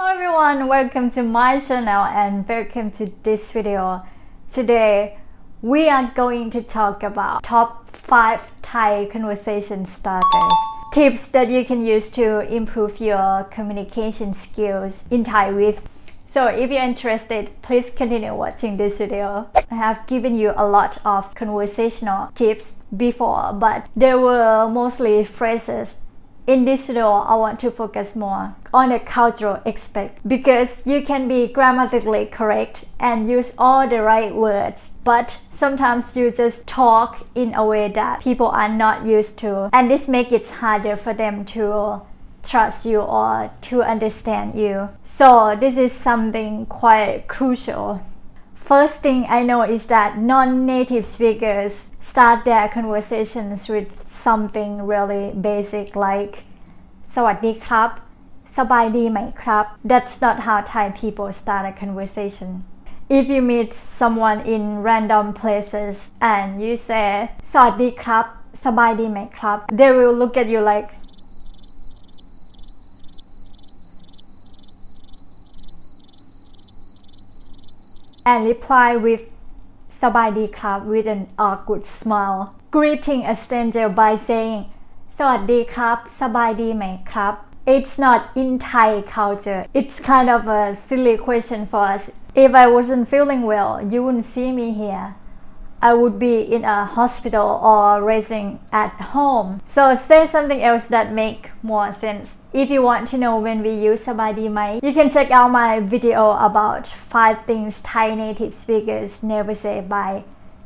Hello everyone, welcome to my channel and welcome to this video. Today we are going to talk about top 5 Thai conversation starters. Tips that you can use to improve your communication skills in Thai with. So if you're interested, please continue watching this video. I have given you a lot of conversational tips before, but they were mostly phrases in this role, I want to focus more on the cultural aspect because you can be grammatically correct and use all the right words, but sometimes you just talk in a way that people are not used to, and this makes it harder for them to trust you or to understand you. So this is something quite crucial. First thing I know is that non-native speakers start their conversations with something really basic like สวัสดีครับ สบายดีไหมครับ? That's not how Thai people start a conversation. If you meet someone in random places and you say สวัสดีครับ สบายดีไหมครับ? They will look at you like and reply with สบายดีครับ with an awkward smile. Greeting a stranger by saying สวัสดีครับ สบายดีไหมครับ It's not in Thai culture. It's kind of a silly question for us. If I wasn't feeling well, you wouldn't see me here. I would be in a hospital or raising at home. So say something else that make more sense. If you want to know when we use Sabadi you can check out my video about 5 things Thai native speakers never say by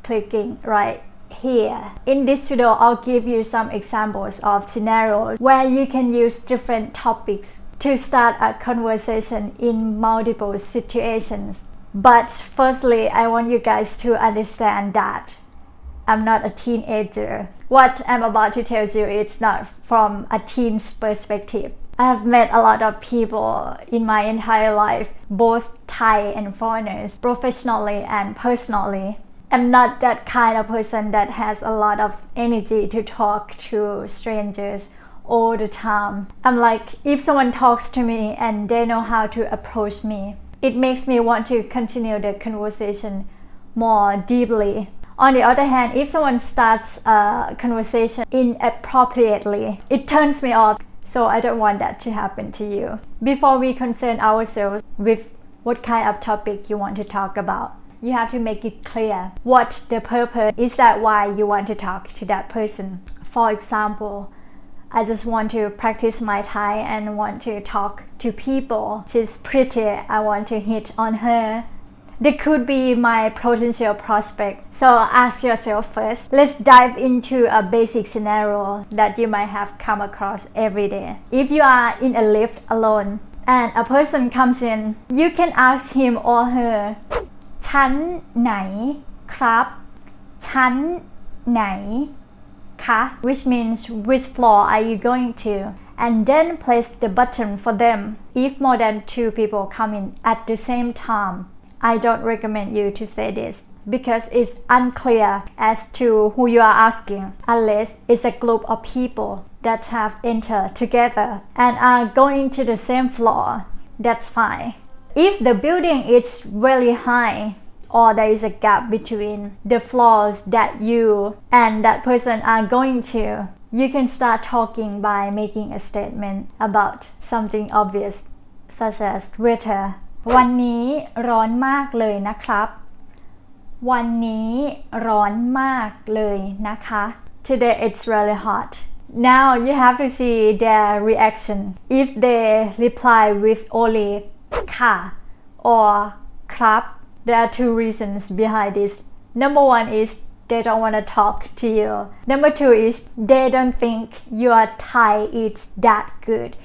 clicking right here. In this video, I'll give you some examples of scenarios where you can use different topics to start a conversation in multiple situations. But firstly, I want you guys to understand that I'm not a teenager. What I'm about to tell you is not from a teen's perspective. I've met a lot of people in my entire life, both Thai and foreigners, professionally and personally. I'm not that kind of person that has a lot of energy to talk to strangers all the time. I'm like, if someone talks to me and they know how to approach me, it makes me want to continue the conversation more deeply. On the other hand, if someone starts a conversation inappropriately, it turns me off. So I don't want that to happen to you. Before we concern ourselves with what kind of topic you want to talk about, you have to make it clear what the purpose is that why you want to talk to that person. For example, I just want to practice my Thai and want to talk to people. She's pretty, I want to hit on her. They could be my potential prospect. So ask yourself first. Let's dive into a basic scenario that you might have come across every day. If you are in a lift alone and a person comes in, you can ask him or her ชั้นไหนครับ ชั้นไหนคะ which means which floor are you going to and then place the button for them if more than two people come in at the same time I don't recommend you to say this because it's unclear as to who you are asking unless it's a group of people that have entered together and are going to the same floor that's fine if the building is really high or there is a gap between the floors that you and that person are going to, you can start talking by making a statement about something obvious such as weather วันนี้ร้อนมากเลยนะครับ วันนี้ร้อนมากเลยนะคะ Today it's really hot Now you have to see their reaction if they reply with only ค่ะ or ครับ there are two reasons behind this. Number one is they don't want to talk to you. Number two is they don't think your Thai is that good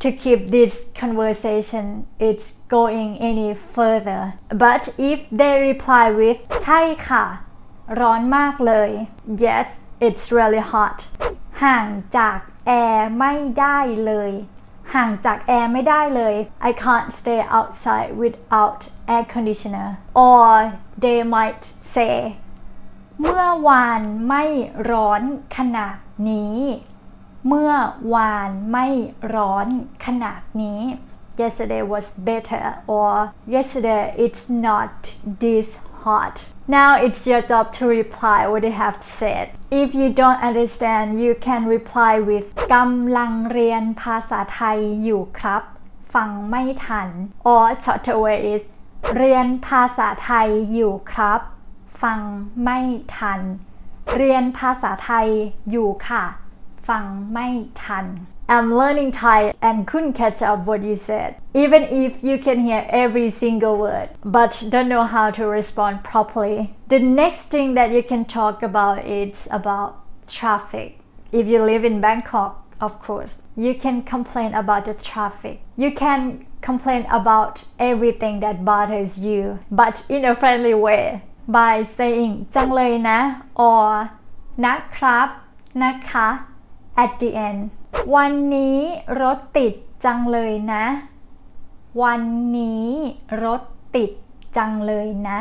to keep this conversation it's going any further. But if they reply with ใช่ค่ะร้อนมากเลย yes it's really hot ห่างจากแอร์ไม่ได้เลย ห่างจากแอร์ไม่ได้เลย I can't stay outside without air conditioner or they might say เมื่อวานไม่ร้อนขนาดนี้ เมื่อวานไม่ร้อนขนาดนี้ yesterday was better or yesterday it's not this hot now it's your job to reply what they have said if you don't understand you can reply with กำลังเรียนภาษาไทยอยู่ครับ ฟังไม่ทัน or shorter way is เรียนภาษาไทยอยู่ครับ ฟังไม่ทัน เรียนภาษาไทยอยู่ค่ะ ฟังไม่ทัน I'm learning Thai and couldn't catch up what you said even if you can hear every single word but don't know how to respond properly the next thing that you can talk about is about traffic if you live in Bangkok of course you can complain about the traffic you can complain about everything that bothers you but in a friendly way by saying จังเลยนะ or นะครับ นะคะ at the end วันนี้รถติดจังเลยนะ วันนี้รถติดจังเลยนะ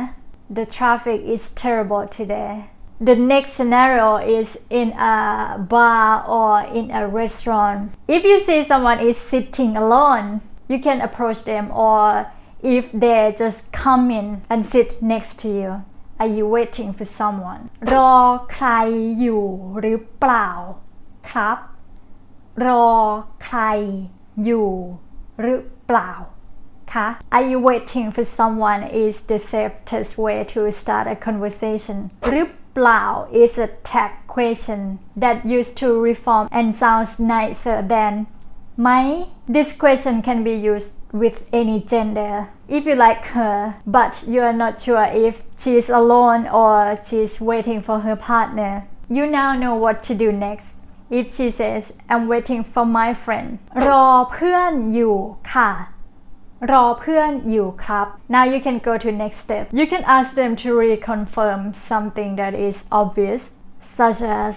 The traffic is terrible today The next scenario is in a bar or in a restaurant. If you see someone is sitting alone, you can approach them or if they just come in and sit next to you. Are you waiting for someone? รอใครอยู่หรือเปล่าครับ รอใครอยู่หรือเปล่าคะ Are you waiting for someone is the safest way to start a conversation หรือเปล่า is a tag question that used to reform and sounds nicer than ไหม This question can be used with any gender. If you like her, but you are not sure if she is alone or she is waiting for her partner, you now know what to do next. If she says, I'm waiting for my friend รอเพื่อนอยู่ค่ะ รอเพื่อนอยู่ครับ Now you can go to next step. You can ask them to reconfirm something that is obvious, such as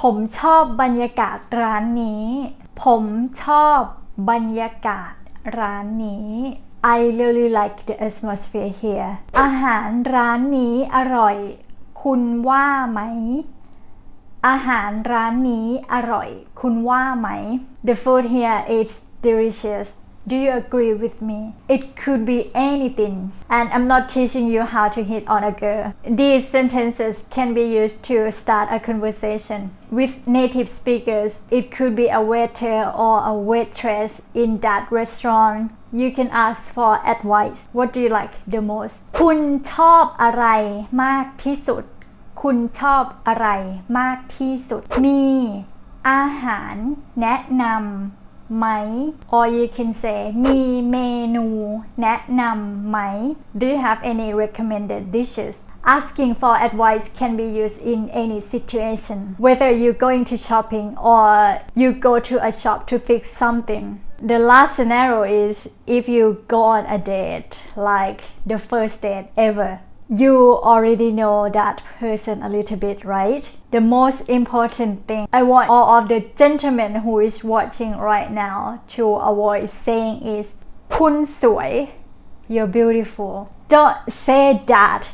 ผมชอบบรรยากาศร้านนี้ ผมชอบบรรยากาศร้านนี้ I really like the atmosphere here อาหารร้านนี้อร่อย คุณว่าไหม อาหารร้านนี้อร่อย คุณว่าไหม The food here is delicious Do you agree with me? It could be anything, and I'm not teaching you how to hit on a girl. These sentences can be used to start a conversation. With native speakers, it could be a waiter or a waitress in that restaurant. You can ask for advice. What do you like the most? คุณชอบอะไรมากที่สุด คุณชอบอะไรมากที่สุด มีอาหารแนะนำไหม or you can say มีเมนูแนะนำไหม Do you have any recommended dishes Asking for advice can be used in any situation whether you're going to shopping or you go to a shop to fix something the last scenario is if you go on a date like the first date ever you already know that person a little bit, right? The most important thing I want all of the gentlemen who is watching right now to avoid saying is Kun sui, you're beautiful. Don't say that.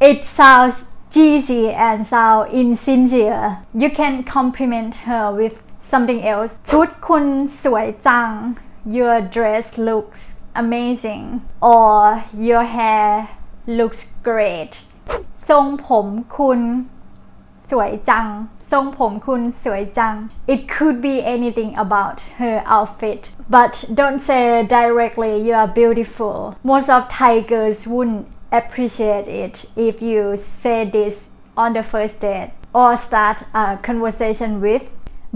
It sounds cheesy and sounds insincere. You can compliment her with something else. Chut kun sui chang, your dress looks amazing. Or your hair looks great ทรงผมคุณสวยจัง ทรงผมคุณสวยจัง It could be anything about her outfit but don't say directly you are beautiful most of Thai girls wouldn't appreciate it if you say this on the first date or start a conversation with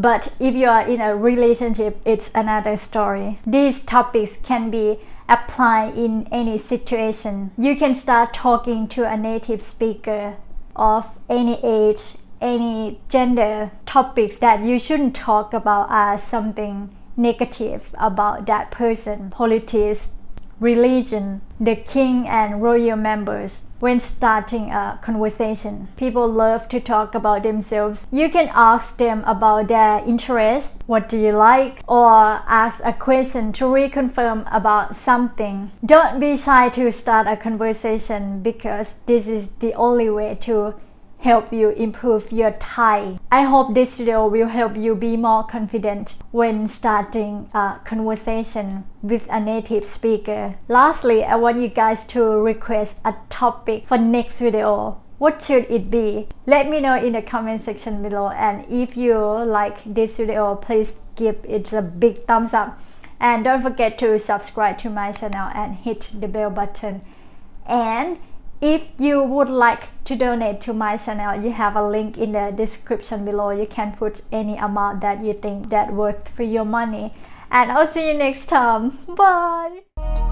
but if you are in a relationship it's another story these topics can be apply in any situation. You can start talking to a native speaker of any age, any gender. Topics that you shouldn't talk about are something negative about that person, politics, religion, the king and royal members. When starting a conversation, people love to talk about themselves. You can ask them about their interests, what do you like, or ask a question to reconfirm about something. Don't be shy to start a conversation because this is the only way to help you improve your Thai. I hope this video will help you be more confident when starting a conversation with a native speaker. Lastly, I want you guys to request a topic for next video. What should it be? Let me know in the comment section below and if you like this video, please give it a big thumbs up. And don't forget to subscribe to my channel and hit the bell button. And if you would like to donate to my channel, you have a link in the description below. You can put any amount that you think that worth for your money. And I'll see you next time. Bye!